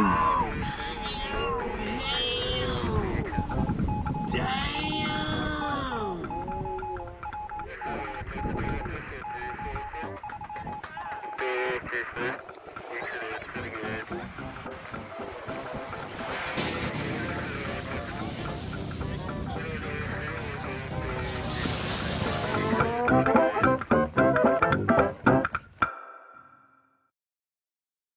Out! Merci.